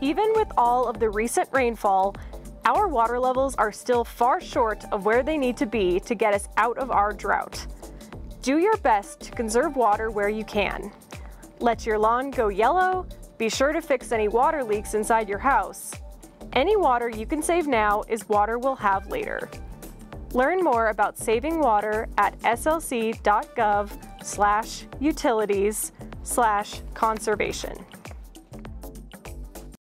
Even with all of the recent rainfall, our water levels are still far short of where they need to be to get us out of our drought. Do your best to conserve water where you can. Let your lawn go yellow, be sure to fix any water leaks inside your house. Any water you can save now is water we'll have later. Learn more about saving water at slc.gov slash utilities slash conservation.